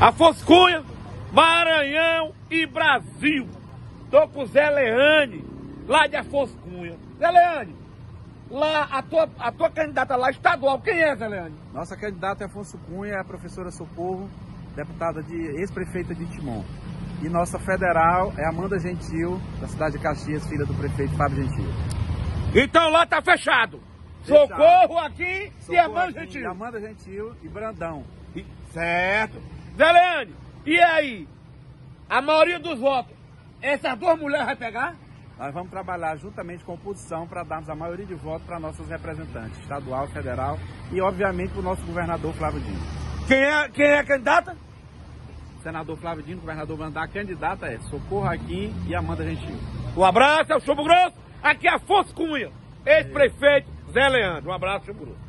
Afonso Cunha, Maranhão e Brasil. Tô com o Zé Leane, lá de Afonso Cunha. Zé Leane, lá a tua, a tua candidata lá estadual, quem é, Zé Leane? Nossa candidata é Afonso Cunha, é a professora Socorro, deputada de ex-prefeita de Timon. E nossa federal é Amanda Gentil, da cidade de Caxias, filha do prefeito Fábio Gentil. Então lá tá fechado. Fechado. Socorro aqui Socorro e Amanda aqui, Gentil. Amanda Gentil e Brandão. E- Certo. Zé Leane, e aí? A maioria dos votos, essas duas mulheres vai pegar? Nós vamos trabalhar juntamente com a oposição para darmos a maioria de votos para nossos representantes, estadual, federal e, obviamente, para o nosso governador Flávio Dino. Quem é, quem é a candidata? Senador Flávio Dino, governador Brandão, a candidata é Socorro Aquim e Amanda Gentil. Um abraço, é o Chumbo Grosso. Aqui é Afonso Cunha, ex-prefeito Zé Leandro. Um abraço, Chumbo Grosso.